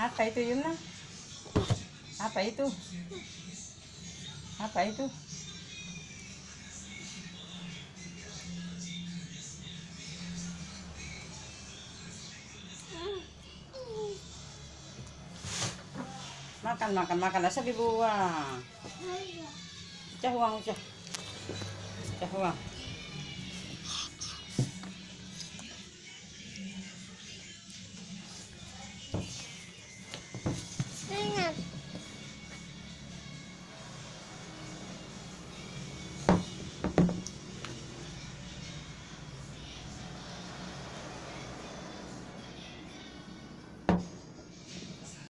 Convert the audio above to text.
Apa itu Yuna? Apa itu? Apa itu? Makan, makan, makan. Nasa dibuang. Cah uang, cah. Cah uang.